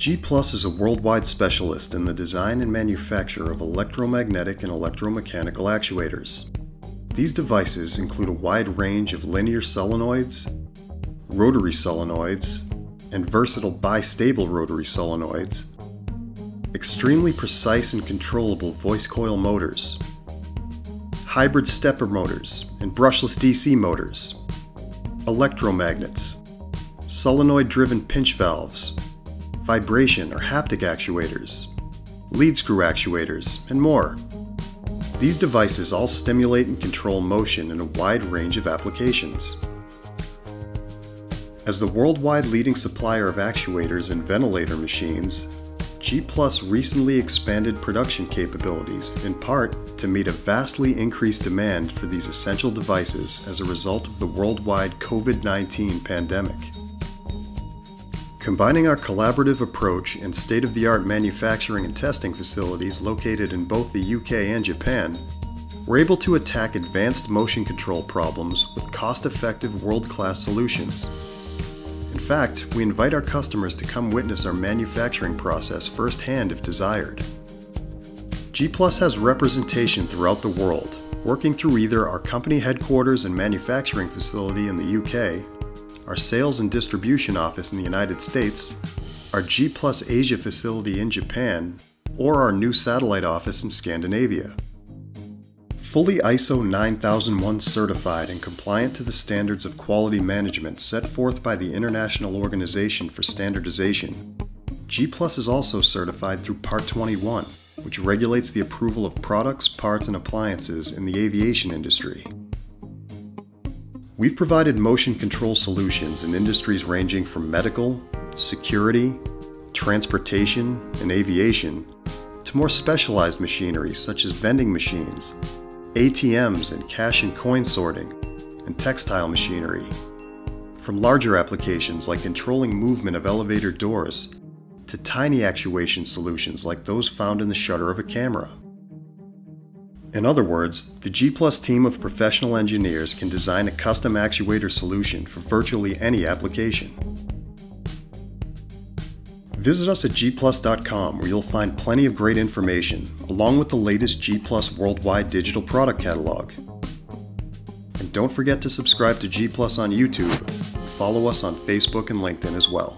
Geeplus is a worldwide specialist in the design and manufacture of electromagnetic and electromechanical actuators. These devices include a wide range of linear solenoids, rotary solenoids, and versatile bistable rotary solenoids, extremely precise and controllable voice coil motors, hybrid stepper motors and brushless DC motors, electromagnets, solenoid driven pinch valves, vibration or haptic actuators, lead screw actuators, and more. These devices all stimulate and control motion in a wide range of applications. As the worldwide leading supplier of actuators and ventilator machines, Geeplus recently expanded production capabilities in part to meet a vastly increased demand for these essential devices as a result of the worldwide COVID 19 pandemic. Combining our collaborative approach and state of the art manufacturing and testing facilities located in both the UK and Japan, we're able to attack advanced motion control problems with cost effective world class solutions. In fact, we invite our customers to come witness our manufacturing process firsthand if desired. Geeplus has representation throughout the world, working through either our company headquarters and manufacturing facility in the UK our sales and distribution office in the United States, our Geeplus Asia facility in Japan, or our new satellite office in Scandinavia. Fully ISO 9001 certified and compliant to the standards of quality management set forth by the International Organization for Standardization, Geeplus is also certified through Part 21, which regulates the approval of products, parts, and appliances in the aviation industry. We've provided motion control solutions in industries ranging from medical, security, transportation, and aviation to more specialized machinery such as vending machines, ATMs and cash and coin sorting, and textile machinery. From larger applications like controlling movement of elevator doors to tiny actuation solutions like those found in the shutter of a camera. In other words, the Geeplus team of professional engineers can design a custom actuator solution for virtually any application. Visit us at geeplus.com where you'll find plenty of great information, along with the latest Geeplus worldwide digital product catalog. And don't forget to subscribe to Geeplus on YouTube, follow us on Facebook and LinkedIn as well.